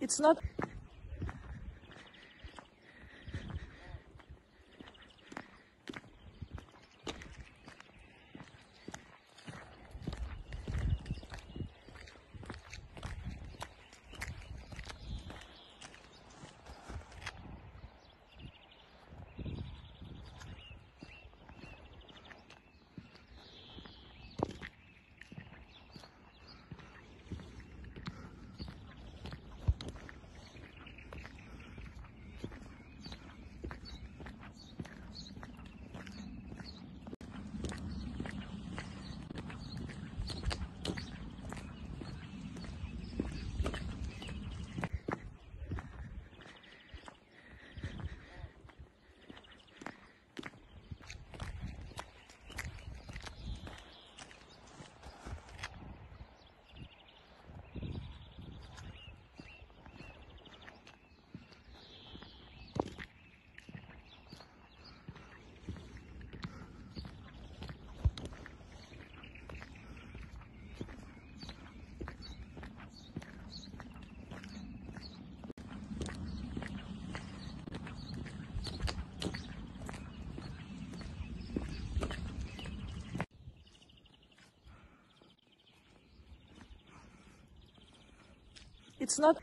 It's not. It's not.